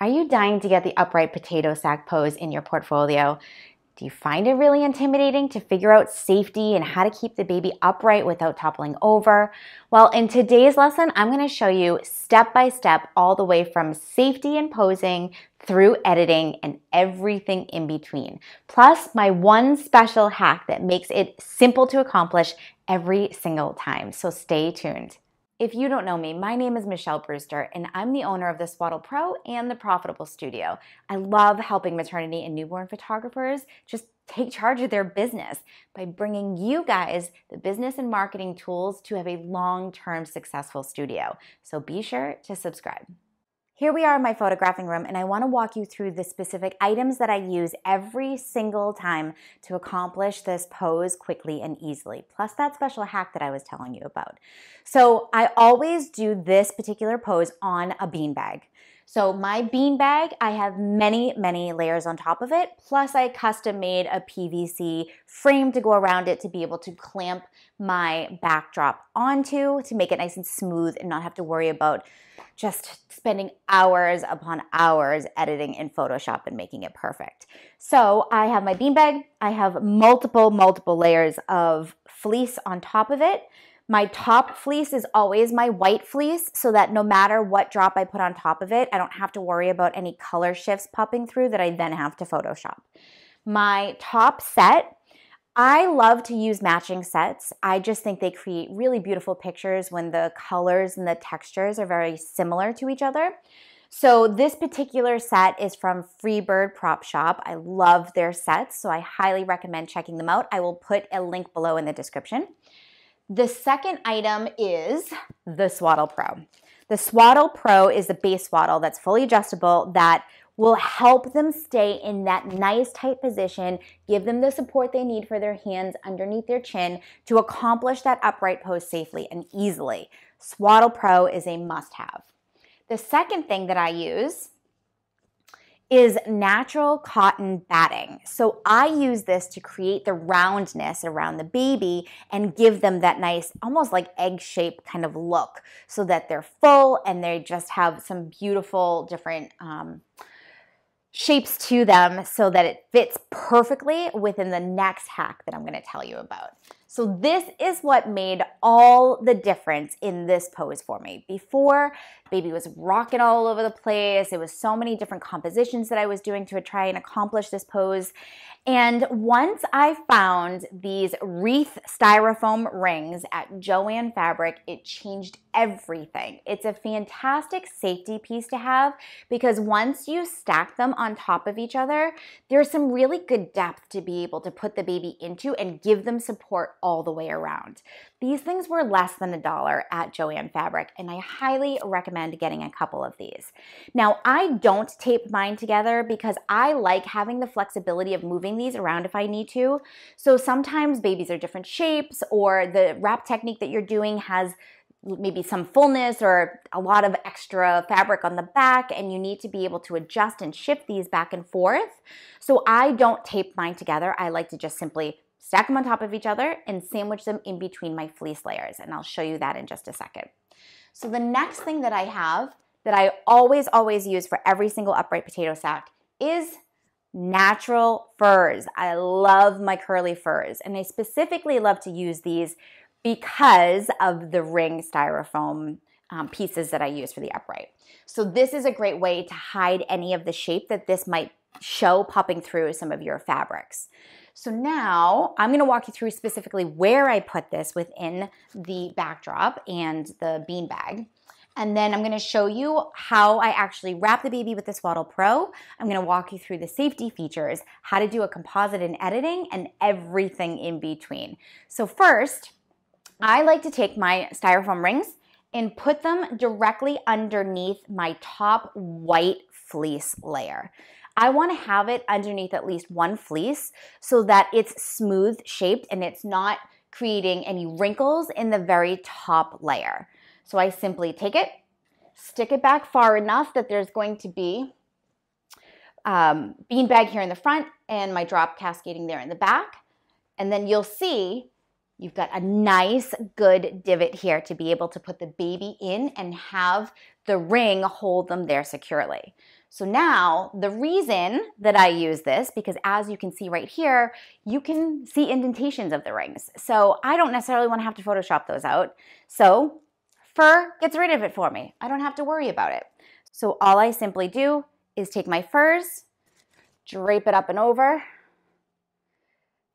Are you dying to get the upright potato sack pose in your portfolio? Do you find it really intimidating to figure out safety and how to keep the baby upright without toppling over? Well, in today's lesson, I'm going to show you step by step all the way from safety and posing through editing and everything in between. Plus, my one special hack that makes it simple to accomplish every single time. So stay tuned. If you don't know me, my name is Michelle Brewster, and I'm the owner of the Swaddle Pro and the Profitable Studio. I love helping maternity and newborn photographers just take charge of their business by bringing you guys the business and marketing tools to have a long term successful studio. So be sure to subscribe. Here we are in my photographing room and I wanna walk you through the specific items that I use every single time to accomplish this pose quickly and easily, plus that special hack that I was telling you about. So I always do this particular pose on a beanbag. So my beanbag, I have many, many layers on top of it. Plus I custom made a PVC frame to go around it to be able to clamp my backdrop onto to make it nice and smooth and not have to worry about just spending hours upon hours editing in Photoshop and making it perfect. So I have my beanbag, I have multiple, multiple layers of fleece on top of it. My top fleece is always my white fleece so that no matter what drop I put on top of it, I don't have to worry about any color shifts popping through that I then have to Photoshop. My top set I love to use matching sets. I just think they create really beautiful pictures when the colors and the textures are very similar to each other. So this particular set is from Freebird Prop Shoppe. I love their sets, so I highly recommend checking them out. I will put a link below in the description. The second item is the Swaddle Pro. The Swaddle Pro is the base swaddle that's fully adjustable that will help them stay in that nice tight position, give them the support they need for their hands underneath their chin to accomplish that upright pose safely and easily. Swaddle Pro is a must have. The second thing that I use is natural cotton batting. So I use this to create the roundness around the baby and give them that nice, almost like egg shaped kind of look so that they're full and they just have some beautiful different um, shapes to them so that it fits perfectly within the next hack that I'm gonna tell you about. So this is what made all the difference in this pose for me. Before, baby was rocking all over the place. It was so many different compositions that I was doing to try and accomplish this pose. And once I found these wreath styrofoam rings at Joann Fabric, it changed everything. It's a fantastic safety piece to have because once you stack them on top of each other, there's some really good depth to be able to put the baby into and give them support all the way around. These things were less than a dollar at Joann Fabric, and I highly recommend getting a couple of these. Now, I don't tape mine together because I like having the flexibility of moving these around if I need to. So sometimes babies are different shapes, or the wrap technique that you're doing has maybe some fullness or a lot of extra fabric on the back and you need to be able to adjust and shift these back and forth. So I don't tape mine together. I like to just simply stack them on top of each other and sandwich them in between my fleece layers. And I'll show you that in just a second. So the next thing that I have that I always, always use for every single upright potato sack is natural furs. I love my curly furs and I specifically love to use these because of the ring styrofoam um, pieces that I use for the upright. So this is a great way to hide any of the shape that this might show popping through some of your fabrics. So now I'm gonna walk you through specifically where I put this within the backdrop and the bean bag. And then I'm gonna show you how I actually wrap the baby with the Swaddle Pro. I'm gonna walk you through the safety features, how to do a composite in editing, and everything in between. So first, I like to take my styrofoam rings and put them directly underneath my top white fleece layer. I want to have it underneath at least one fleece so that it's smooth shaped and it's not creating any wrinkles in the very top layer. So I simply take it, stick it back far enough that there's going to be um, bean bag here in the front and my drop cascading there in the back. And then you'll see you've got a nice good divot here to be able to put the baby in and have the ring hold them there securely. So now the reason that I use this, because as you can see right here, you can see indentations of the rings. So I don't necessarily want to have to Photoshop those out. So fur gets rid of it for me. I don't have to worry about it. So all I simply do is take my furs, drape it up and over,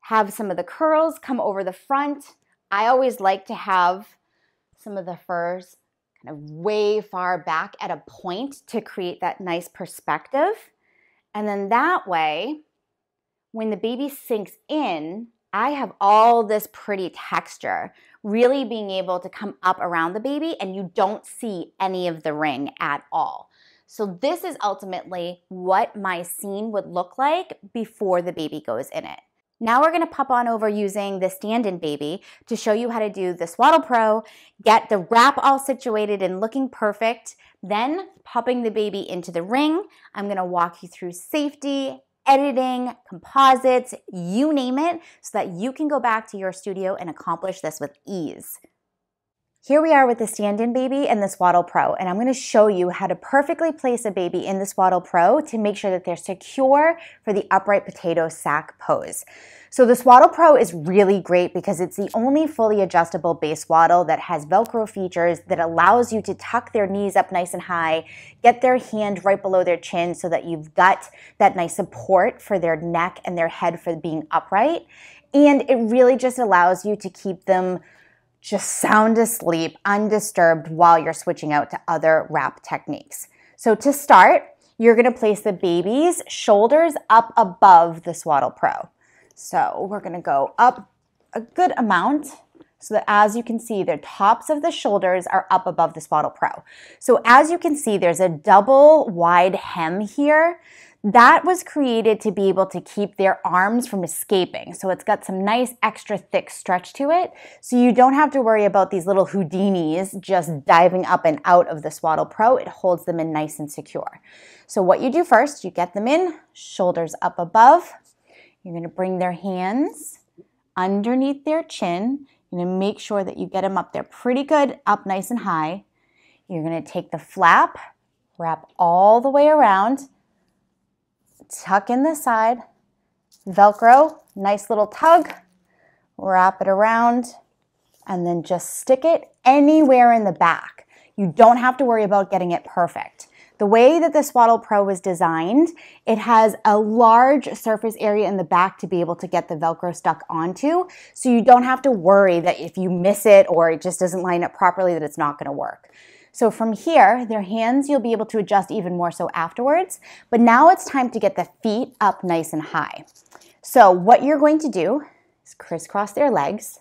have some of the curls come over the front. I always like to have some of the furs kind of way far back at a point to create that nice perspective. And then that way, when the baby sinks in, I have all this pretty texture, really being able to come up around the baby and you don't see any of the ring at all. So this is ultimately what my scene would look like before the baby goes in it. Now we're gonna pop on over using the stand-in baby to show you how to do the Swaddle Pro, get the wrap all situated and looking perfect, then popping the baby into the ring. I'm gonna walk you through safety, editing, composites, you name it, so that you can go back to your studio and accomplish this with ease. Here we are with the stand-in baby and the Swaddle Pro, and I'm gonna show you how to perfectly place a baby in the Swaddle Pro to make sure that they're secure for the upright potato sack pose. So the Swaddle Pro is really great because it's the only fully adjustable base swaddle that has Velcro features that allows you to tuck their knees up nice and high, get their hand right below their chin so that you've got that nice support for their neck and their head for being upright. And it really just allows you to keep them just sound asleep, undisturbed while you're switching out to other wrap techniques. So to start, you're gonna place the baby's shoulders up above the Swaddle Pro. So we're gonna go up a good amount so that as you can see, the tops of the shoulders are up above the Swaddle Pro. So as you can see, there's a double wide hem here that was created to be able to keep their arms from escaping. So it's got some nice extra thick stretch to it. So you don't have to worry about these little Houdinis just diving up and out of the Swaddle Pro. It holds them in nice and secure. So what you do first, you get them in, shoulders up above. You're gonna bring their hands underneath their chin. You're gonna make sure that you get them up there pretty good, up nice and high. You're gonna take the flap, wrap all the way around, tuck in the side, Velcro, nice little tug, wrap it around, and then just stick it anywhere in the back. You don't have to worry about getting it perfect. The way that the Swaddle Pro was designed, it has a large surface area in the back to be able to get the Velcro stuck onto. So you don't have to worry that if you miss it or it just doesn't line up properly that it's not gonna work. So from here, their hands you'll be able to adjust even more so afterwards. But now it's time to get the feet up nice and high. So what you're going to do is crisscross their legs.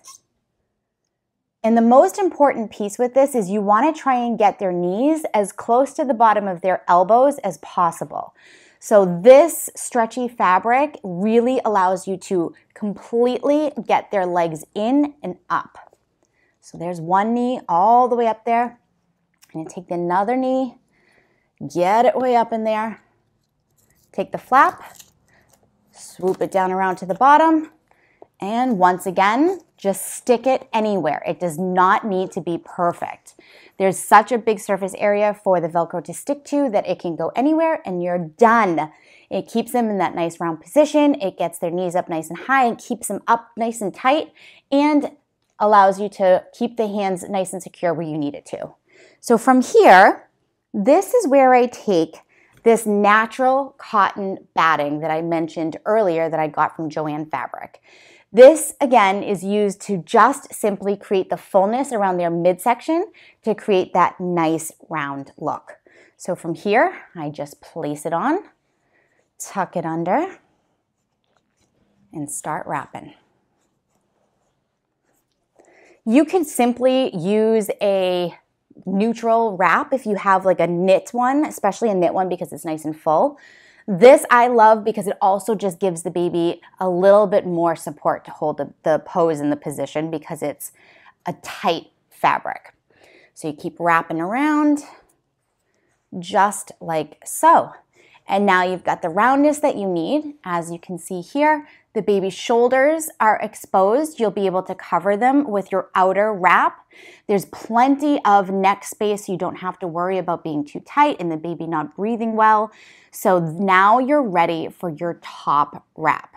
And the most important piece with this is you want to try and get their knees as close to the bottom of their elbows as possible. So this stretchy fabric really allows you to completely get their legs in and up. So there's one knee all the way up there. I'm gonna take the another knee, get it way up in there. Take the flap, swoop it down around to the bottom, and once again, just stick it anywhere. It does not need to be perfect. There's such a big surface area for the Velcro to stick to that it can go anywhere and you're done. It keeps them in that nice round position. It gets their knees up nice and high and keeps them up nice and tight and allows you to keep the hands nice and secure where you need it to. So from here, this is where I take this natural cotton batting that I mentioned earlier that I got from Joann Fabric. This again is used to just simply create the fullness around their midsection to create that nice round look. So from here, I just place it on, tuck it under, and start wrapping. You can simply use a neutral wrap if you have like a knit one, especially a knit one because it's nice and full. This I love because it also just gives the baby a little bit more support to hold the, the pose in the position because it's a tight fabric. So you keep wrapping around just like so. And now you've got the roundness that you need. As you can see here, The baby's shoulders are exposed. You'll be able to cover them with your outer wrap. There's plenty of neck space. You don't have to worry about being too tight and the baby not breathing well. So now you're ready for your top wrap.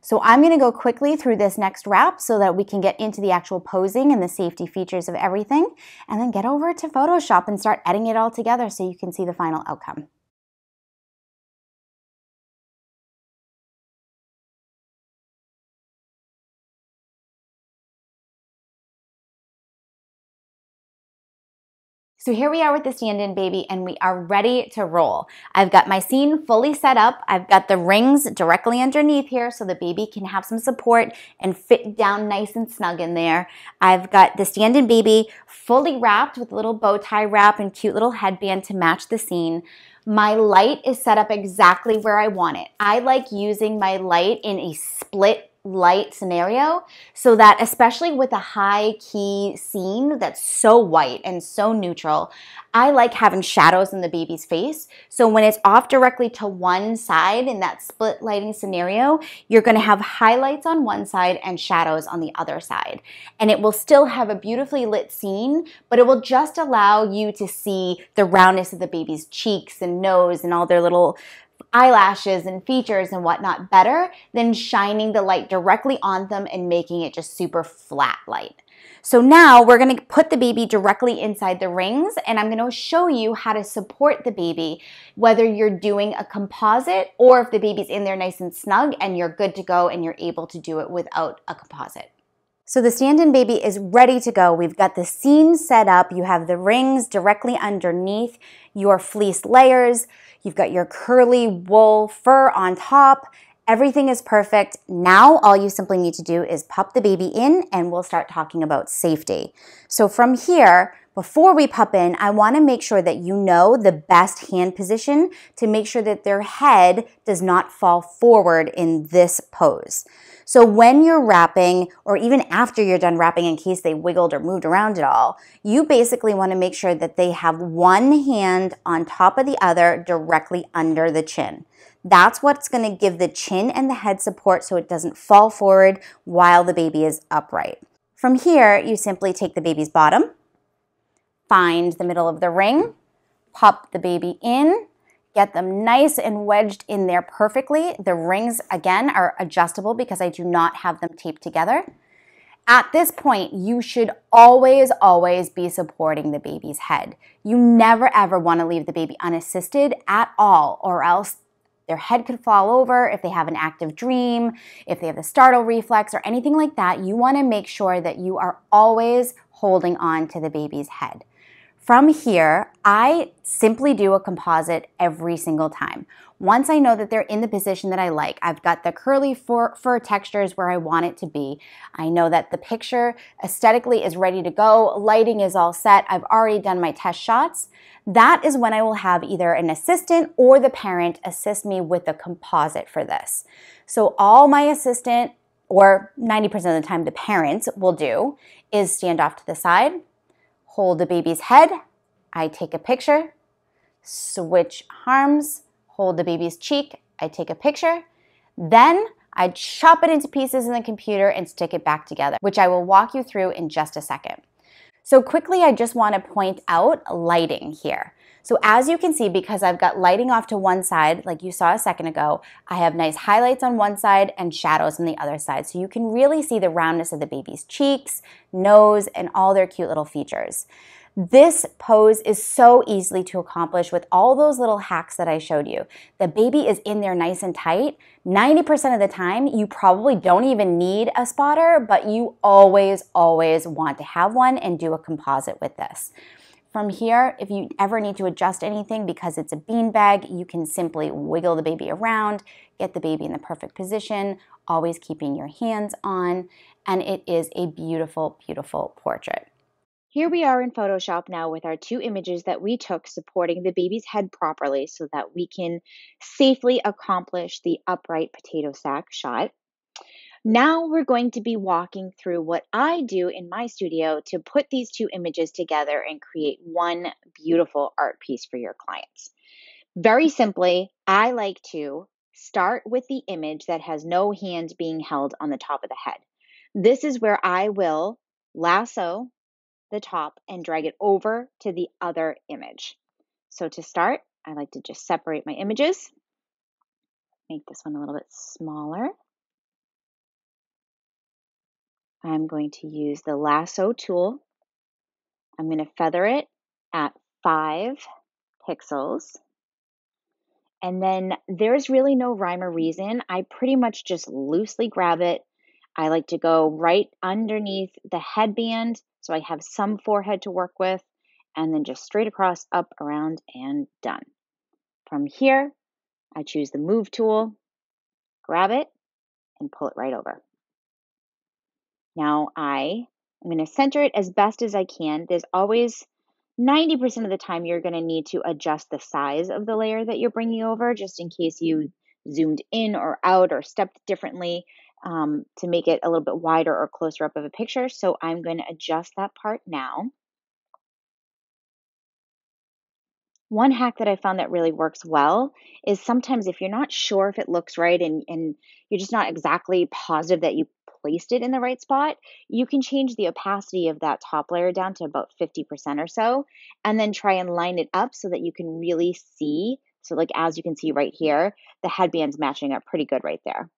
So I'm gonna go quickly through this next wrap so that we can get into the actual posing and the safety features of everything, and then get over to Photoshop and start editing it all together so you can see the final outcome. So here we are with the stand-in baby and we are ready to roll. I've got my scene fully set up. I've got the rings directly underneath here so the baby can have some support and fit down nice and snug in there. I've got the stand-in baby fully wrapped with a little bow tie wrap and cute little headband to match the scene. My light is set up exactly where I want it. I like using my light in a split light scenario so that especially with a high key scene that's so white and so neutral i like having shadows in the baby's face. So when it's off directly to one side in that split lighting scenario you're going to have highlights on one side and shadows on the other side. And it will still have a beautifully lit scene but it will just allow you to see the roundness of the baby's cheeks and nose and all their little eyelashes and features and whatnot better than shining the light directly on them and making it just super flat light. So now we're gonna put the baby directly inside the rings and I'm gonna show you how to support the baby, whether you're doing a composite or if the baby's in there nice and snug and you're good to go and you're able to do it without a composite. So the stand-in baby is ready to go. We've got the scene set up. You have the rings directly underneath your fleece layers. You've got your curly wool fur on top. Everything is perfect. Now all you simply need to do is pop the baby in and we'll start talking about safety. So from here, before we pop in, I wanna make sure that you know the best hand position to make sure that their head does not fall forward in this pose. So when you're wrapping, or even after you're done wrapping in case they wiggled or moved around at all, you basically want to make sure that they have one hand on top of the other directly under the chin. That's what's going to give the chin and the head support so it doesn't fall forward while the baby is upright. From here, you simply take the baby's bottom, find the middle of the ring, pop the baby in, Get them nice and wedged in there perfectly. The rings, again, are adjustable because I do not have them taped together. At this point, you should always, always be supporting the baby's head. You never ever want to leave the baby unassisted at all, or else their head could fall over if they have an active dream, if they have the startle reflex, or anything like that. You want to make sure that you are always holding on to the baby's head. From here, I simply do a composite every single time. Once I know that they're in the position that I like, I've got the curly fur, fur, textures where I want it to be. I know that the picture aesthetically is ready to go, lighting is all set, I've already done my test shots. That is when I will have either an assistant or the parent assist me with the composite for this. So all my assistant, or 90% of the time the parents will do, is stand off to the side, hold the baby's head. I take a picture, switch arms, hold the baby's cheek. I take a picture. Then I chop it into pieces in the computer and stick it back together, which I will walk you through in just a second. So quickly, I just want to point out lighting here. So as you can see, because I've got lighting off to one side, like you saw a second ago, I have nice highlights on one side and shadows on the other side. So you can really see the roundness of the baby's cheeks, nose, and all their cute little features. This pose is so easily to accomplish with all those little hacks that I showed you. The baby is in there nice and tight. 90% of the time, you probably don't even need a spotter, but you always, always want to have one and do a composite with this. From here, if you ever need to adjust anything because it's a beanbag, you can simply wiggle the baby around, get the baby in the perfect position, always keeping your hands on, and it is a beautiful, beautiful portrait. Here we are in Photoshop now with our two images that we took supporting the baby's head properly so that we can safely accomplish the upright potato sack shot. Now we're going to be walking through what I do in my studio to put these two images together and create one beautiful art piece for your clients. Very simply, I like to start with the image that has no hand being held on the top of the head. This is where I will lasso the top and drag it over to the other image. So to start, I like to just separate my images. Make this one a little bit smaller. I'm going to use the lasso tool. I'm going to feather it at five pixels. And then there's really no rhyme or reason. I pretty much just loosely grab it. I like to go right underneath the headband so I have some forehead to work with, and then just straight across, up, around, and done. From here, I choose the move tool, grab it, and pull it right over. Now I am going to center it as best as I can. There's always 90% of the time you're going to need to adjust the size of the layer that you're bringing over just in case you zoomed in or out or stepped differently um, to make it a little bit wider or closer up of a picture. So I'm going to adjust that part now. One hack that I found that really works well is sometimes if you're not sure if it looks right and, and you're just not exactly positive that you placed it in the right spot, you can change the opacity of that top layer down to about 50% or so, and then try and line it up so that you can really see. So, like as you can see right here, the headband's matching up pretty good right there.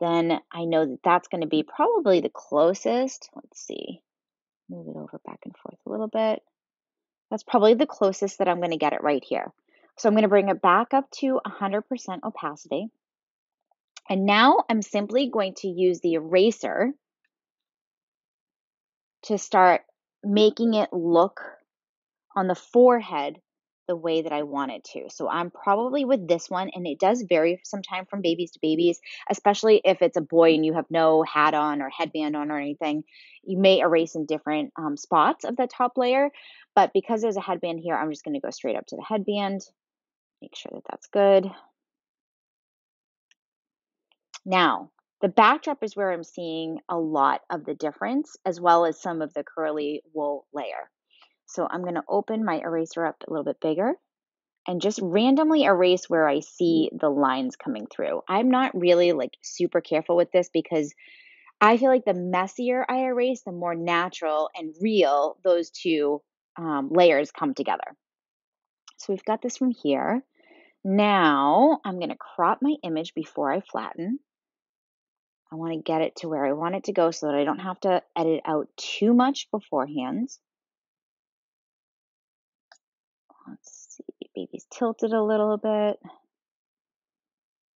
Then I know that that's going to be probably the closest. Let's see, move it over back and forth a little bit. That's probably the closest that I'm going to get it right here. So I'm going to bring it back up to 100% opacity. And now I'm simply going to use the eraser to start making it look on the forehead the way that I want it to. So I'm probably with this one, and it does vary sometimes from babies to babies, especially if it's a boy and you have no hat on or headband on or anything. You may erase in different um, spots of the top layer, but because there's a headband here, I'm just going to go straight up to the headband, make sure that that's good. Now, the backdrop is where I'm seeing a lot of the difference as well as some of the curly wool layer. So I'm going to open my eraser up a little bit bigger and just randomly erase where I see the lines coming through. I'm not really like super careful with this because I feel like the messier I erase, the more natural and real those two um, layers come together. So we've got this from here. Now I'm going to crop my image before I flatten. I want to get it to where I want it to go so that I don't have to edit out too much beforehand. Let's see, baby's tilted a little bit.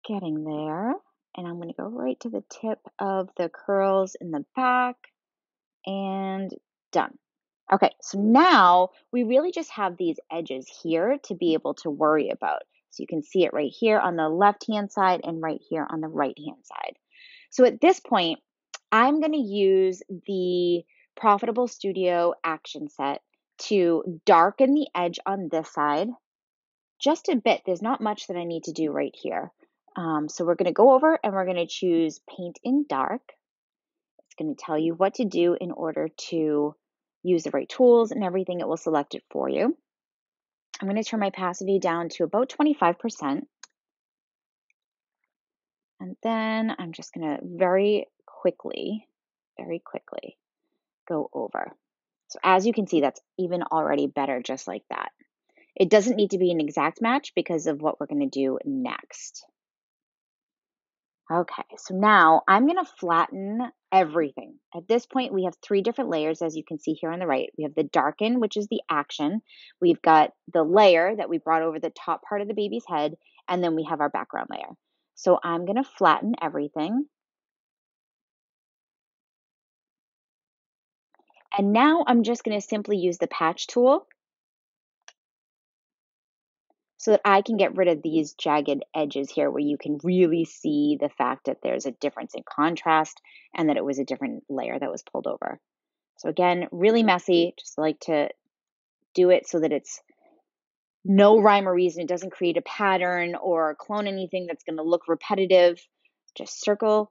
Getting there. And I'm going to go right to the tip of the curls in the back and done. Okay, so now we really just have these edges here to be able to worry about. So you can see it right here on the left hand side and right here on the right hand side. So at this point, I'm going to use the Profitable Studio action set to darken the edge on this side just a bit. There's not much that I need to do right here. Um, so we're going to go over and we're going to choose Paint in Dark. It's going to tell you what to do in order to use the right tools and everything. It will select it for you. I'm going to turn my opacity down to about 25%. And then I'm just going to very quickly, very quickly go over. So as you can see, that's even already better just like that. It doesn't need to be an exact match because of what we're going to do next. Okay, so now I'm going to flatten everything. At this point, we have three different layers, as you can see here on the right. We have the darken, which is the action. We've got the layer that we brought over the top part of the baby's head, and then we have our background layer. So I'm going to flatten everything. And now I'm just going to simply use the patch tool so that I can get rid of these jagged edges here where you can really see the fact that there's a difference in contrast and that it was a different layer that was pulled over. So again, really messy, just like to do it so that it's no rhyme or reason. It doesn't create a pattern or clone anything that's going to look repetitive. Just circle,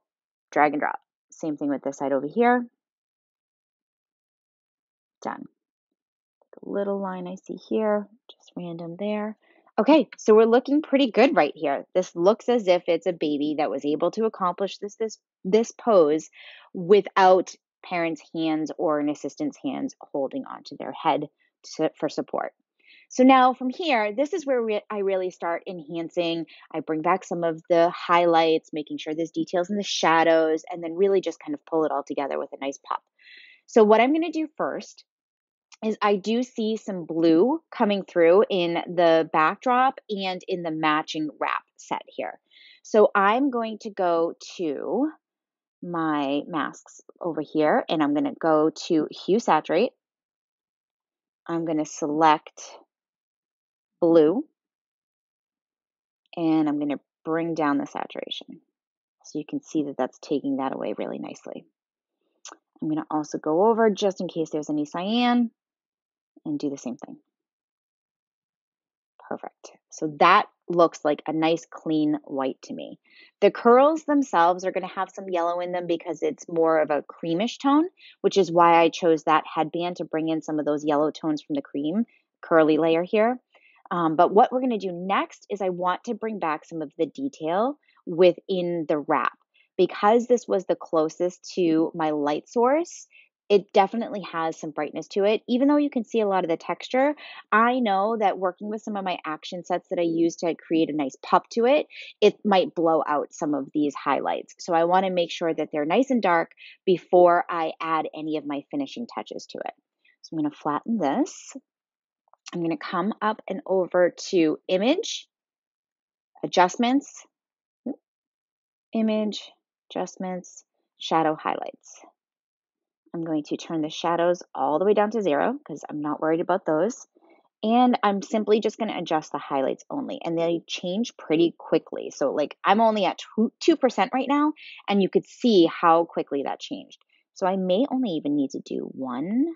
drag and drop. Same thing with this side over here. Done. A little line I see here, just random there. Okay, so we're looking pretty good right here. This looks as if it's a baby that was able to accomplish this this this pose without parents' hands or an assistant's hands holding onto their head to, for support. So now from here, this is where I really start enhancing. I bring back some of the highlights, making sure there's details in the shadows, and then really just kind of pull it all together with a nice pop. So what I'm going to do first is I do see some blue coming through in the backdrop and in the matching wrap set here. So I'm going to go to my masks over here and I'm going to go to hue saturate. I'm going to select blue and I'm going to bring down the saturation. So you can see that that's taking that away really nicely. I'm going to also go over just in case there's any cyan and do the same thing. Perfect. So that looks like a nice clean white to me. The curls themselves are going to have some yellow in them because it's more of a creamish tone, which is why I chose that headband to bring in some of those yellow tones from the cream curly layer here. Um, but what we're going to do next is I want to bring back some of the detail within the wrap. Because this was the closest to my light source, it definitely has some brightness to it. Even though you can see a lot of the texture, I know that working with some of my action sets that I use to create a nice pop to it, it might blow out some of these highlights. So I want to make sure that they're nice and dark before I add any of my finishing touches to it. So I'm going to flatten this. I'm going to come up and over to image, adjustments, image, adjustments, shadow highlights. I'm going to turn the shadows all the way down to zero because I'm not worried about those. And I'm simply just going to adjust the highlights only. And they change pretty quickly. So like I'm only at 2% right now. And you could see how quickly that changed. So I may only even need to do one.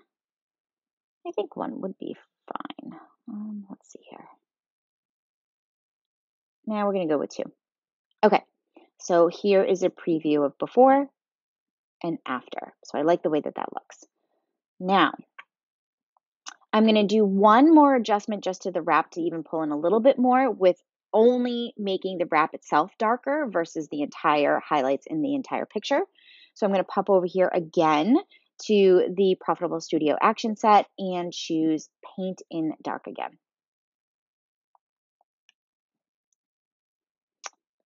I think one would be fine. Um, let's see here. Now we're going to go with two. Okay. So here is a preview of before and after. So I like the way that that looks. Now, I'm going to do one more adjustment just to the wrap to even pull in a little bit more with only making the wrap itself darker versus the entire highlights in the entire picture. So I'm going to pop over here again to the Profitable Studio action set and choose Paint in Dark again.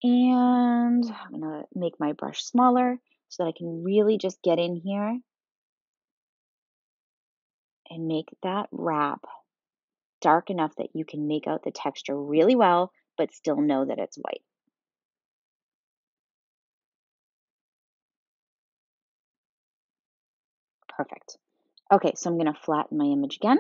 And I'm going to make my brush smaller so that I can really just get in here and make that wrap dark enough that you can make out the texture really well, but still know that it's white. Perfect. Okay, so I'm going to flatten my image again.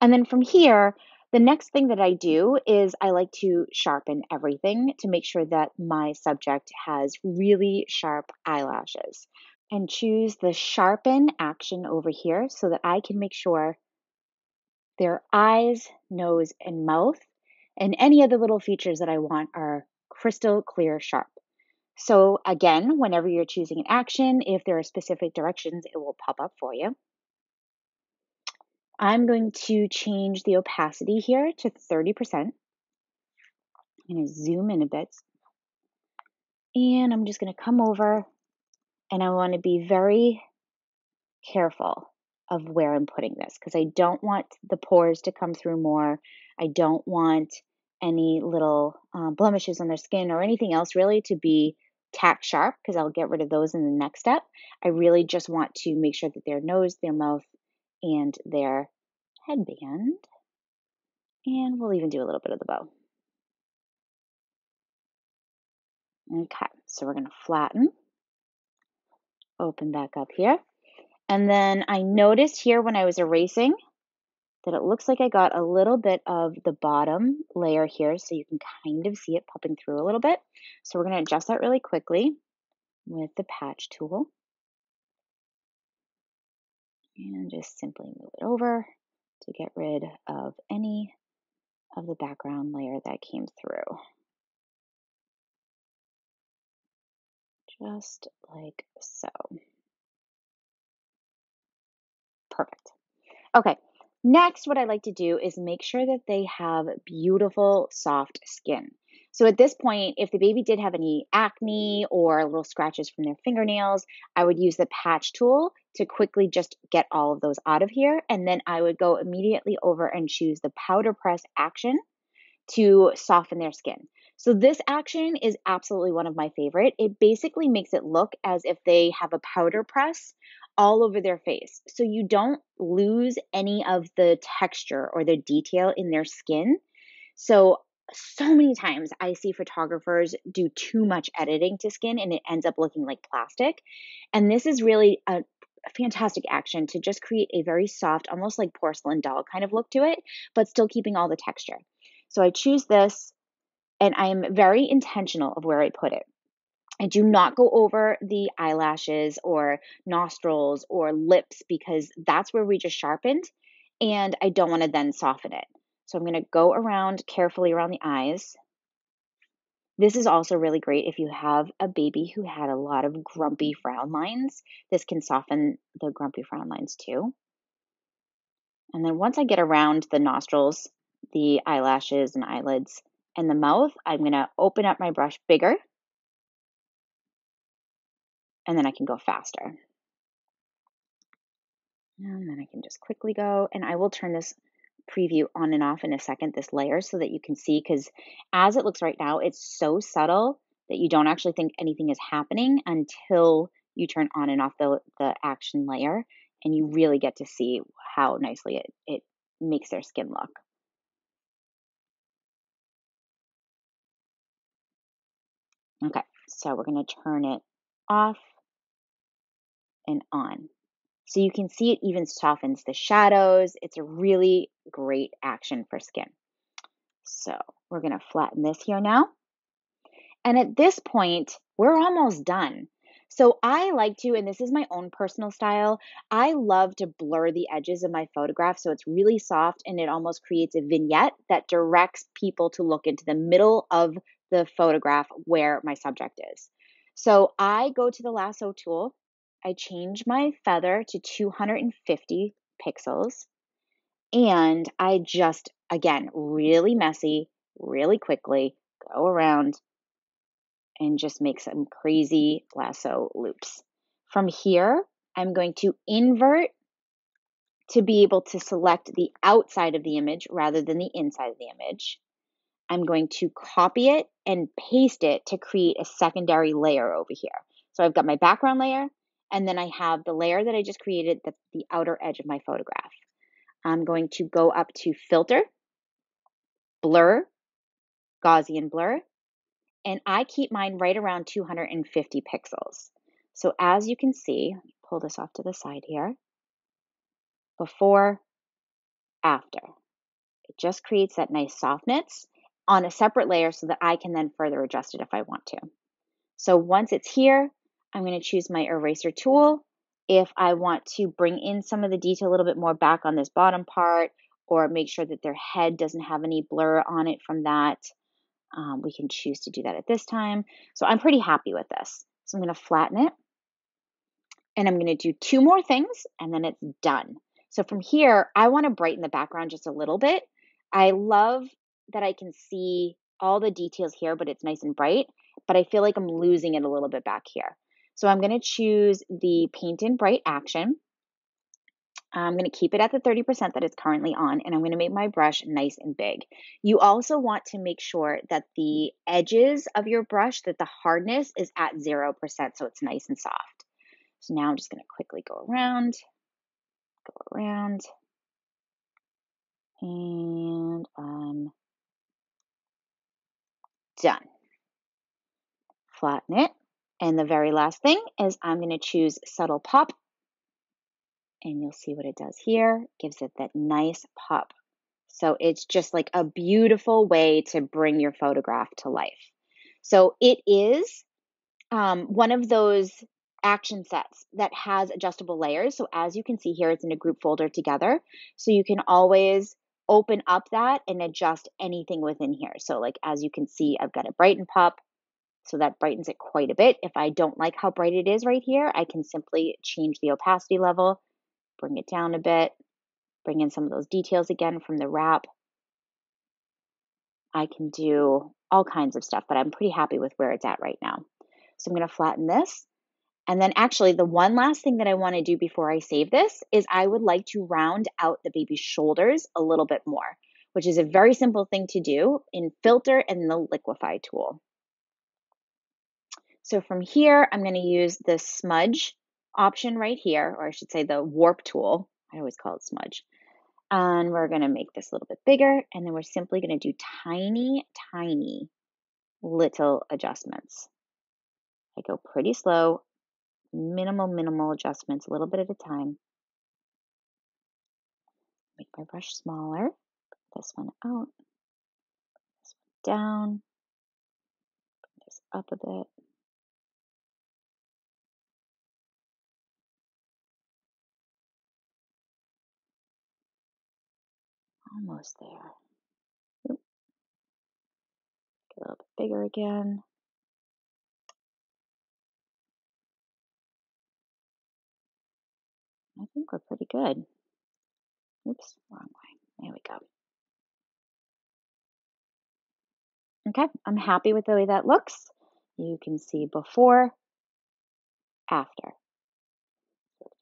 And then from here, the next thing that I do is I like to sharpen everything to make sure that my subject has really sharp eyelashes. And choose the sharpen action over here so that I can make sure their eyes, nose, and mouth, and any other little features that I want are crystal clear sharp. So again, whenever you're choosing an action, if there are specific directions, it will pop up for you. I'm going to change the opacity here to 30%. I'm going to zoom in a bit. And I'm just going to come over and I want to be very careful of where I'm putting this because I don't want the pores to come through more. I don't want any little uh, blemishes on their skin or anything else really to be tack sharp because I'll get rid of those in the next step. I really just want to make sure that their nose, their mouth, and their headband. And we'll even do a little bit of the bow. Okay, so we're going to flatten, open back up here. And then I noticed here when I was erasing that it looks like I got a little bit of the bottom layer here, so you can kind of see it popping through a little bit. So we're going to adjust that really quickly with the patch tool. And just simply move it over to get rid of any of the background layer that came through. Just like so. Perfect. Okay, Next, what I like to do is make sure that they have beautiful, soft skin. So at this point, if the baby did have any acne or little scratches from their fingernails, I would use the patch tool to quickly just get all of those out of here. And then I would go immediately over and choose the powder press action to soften their skin. So this action is absolutely one of my favorite. It basically makes it look as if they have a powder press all over their face. So you don't lose any of the texture or the detail in their skin. So so many times I see photographers do too much editing to skin and it ends up looking like plastic. And this is really a, fantastic action to just create a very soft, almost like porcelain doll kind of look to it, but still keeping all the texture. So I choose this and I am very intentional of where I put it. I do not go over the eyelashes or nostrils or lips because that's where we just sharpened and I don't want to then soften it. So I'm going to go around carefully around the eyes. This is also really great if you have a baby who had a lot of grumpy frown lines. This can soften the grumpy frown lines too. And then once I get around the nostrils, the eyelashes and eyelids, and the mouth, I'm going to open up my brush bigger. And then I can go faster. And then I can just quickly go, and I will turn this preview on and off in a second this layer so that you can see because as it looks right now, it's so subtle that you don't actually think anything is happening until you turn on and off the, the action layer and you really get to see how nicely it, it makes their skin look. Okay, so we're going to turn it off and on. So you can see it even softens the shadows. It's a really great action for skin. So we're going to flatten this here now. And at this point, we're almost done. So I like to, and this is my own personal style, I love to blur the edges of my photograph so it's really soft and it almost creates a vignette that directs people to look into the middle of the photograph where my subject is. So I go to the lasso tool I change my feather to 250 pixels and I just, again, really messy, really quickly go around and just make some crazy lasso loops. From here, I'm going to invert to be able to select the outside of the image rather than the inside of the image. I'm going to copy it and paste it to create a secondary layer over here. So I've got my background layer, and then I have the layer that I just created, the, the outer edge of my photograph. I'm going to go up to Filter, Blur, Gaussian Blur, and I keep mine right around 250 pixels. So as you can see, pull this off to the side here, before, after. It just creates that nice softness on a separate layer so that I can then further adjust it if I want to. So once it's here, I'm going to choose my eraser tool. If I want to bring in some of the detail a little bit more back on this bottom part or make sure that their head doesn't have any blur on it from that, um, we can choose to do that at this time. So I'm pretty happy with this. So I'm going to flatten it and I'm going to do two more things and then it's done. So from here, I want to brighten the background just a little bit. I love that I can see all the details here, but it's nice and bright, but I feel like I'm losing it a little bit back here. So I'm going to choose the Paint in Bright action. I'm going to keep it at the 30% that it's currently on, and I'm going to make my brush nice and big. You also want to make sure that the edges of your brush, that the hardness is at 0%, so it's nice and soft. So now I'm just going to quickly go around, go around, and I'm done. Flatten it. And the very last thing is I'm going to choose Subtle Pop. And you'll see what it does here. Gives it that nice pop. So it's just like a beautiful way to bring your photograph to life. So it is um, one of those action sets that has adjustable layers. So as you can see here, it's in a group folder together. So you can always open up that and adjust anything within here. So like as you can see, I've got a brighten pop, so that brightens it quite a bit. If I don't like how bright it is right here, I can simply change the opacity level, bring it down a bit, bring in some of those details again from the wrap. I can do all kinds of stuff, but I'm pretty happy with where it's at right now. So I'm going to flatten this. And then actually the one last thing that I want to do before I save this is I would like to round out the baby's shoulders a little bit more, which is a very simple thing to do in Filter and the Liquify tool. So from here, I'm going to use the smudge option right here, or I should say the warp tool. I always call it smudge. And we're going to make this a little bit bigger, and then we're simply going to do tiny, tiny little adjustments. I go pretty slow, minimal, minimal adjustments, a little bit at a time. Make my brush smaller, this one out, this one down, bring this up a bit. Almost there. Get a little bit bigger again. I think we're pretty good. Oops, wrong way. There we go. Okay, I'm happy with the way that looks. You can see before, after.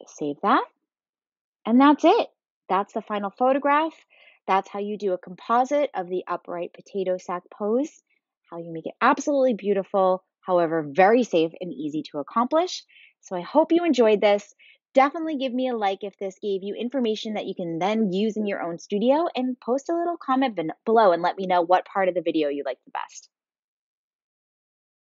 Save that. And that's it. That's the final photograph. That's how you do a composite of the upright potato sack pose, how you make it absolutely beautiful, however, very safe and easy to accomplish. So I hope you enjoyed this. Definitely give me a like if this gave you information that you can then use in your own studio and post a little comment below and let me know what part of the video you liked the best.